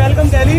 welcome Delhi